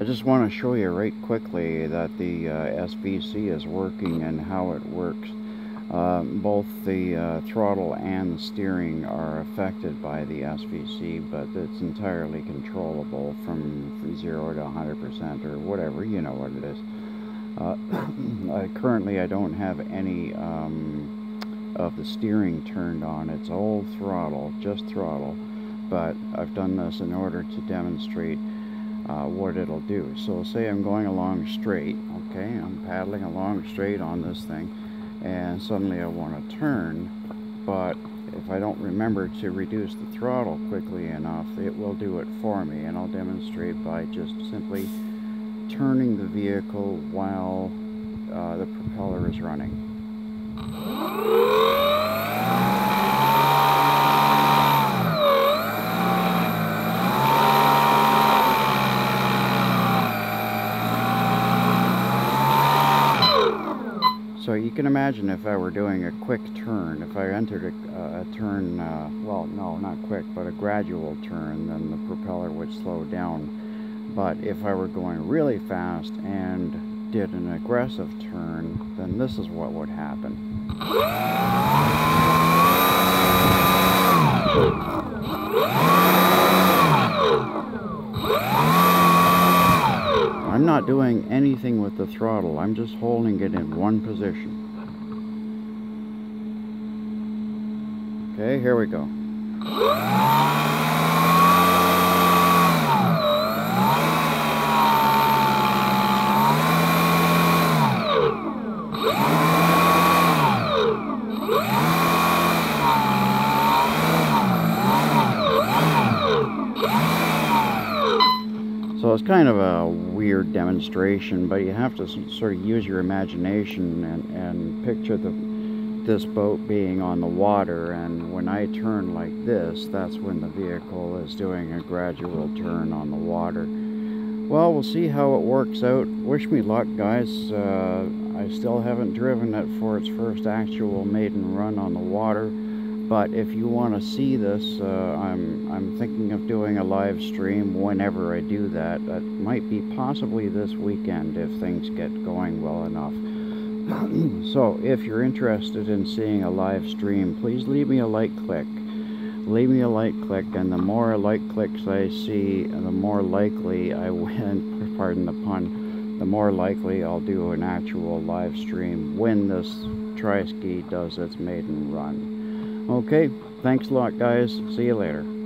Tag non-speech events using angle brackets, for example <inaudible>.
I just want to show you right quickly that the uh, SVC is working and how it works. Uh, both the uh, throttle and the steering are affected by the SVC, but it's entirely controllable from, from 0 to 100% or whatever, you know what it is. Uh, <coughs> currently I don't have any um, of the steering turned on. It's all throttle, just throttle, but I've done this in order to demonstrate uh, what it'll do. So say I'm going along straight, okay, I'm paddling along straight on this thing, and suddenly I want to turn, but if I don't remember to reduce the throttle quickly enough, it will do it for me, and I'll demonstrate by just simply turning the vehicle while uh, the propeller is running. So you can imagine if I were doing a quick turn, if I entered a, a turn, uh, well, no, not quick, but a gradual turn, then the propeller would slow down. But if I were going really fast and did an aggressive turn, then this is what would happen. I'm not doing anything with the throttle. I'm just holding it in one position. Okay, here we go. <laughs> So it's kind of a weird demonstration, but you have to sort of use your imagination and, and picture the, this boat being on the water. And when I turn like this, that's when the vehicle is doing a gradual turn on the water. Well, we'll see how it works out. Wish me luck, guys. Uh, I still haven't driven it for its first actual maiden run on the water. But if you want to see this, uh, I'm, I'm thinking of doing a live stream whenever I do that. That might be possibly this weekend if things get going well enough. <clears throat> so if you're interested in seeing a live stream, please leave me a like click. Leave me a like click, and the more like clicks I see, the more likely I <laughs> win, pardon the pun, the more likely I'll do an actual live stream when this Tri-Ski does its maiden run. Okay, thanks a lot guys. See you later.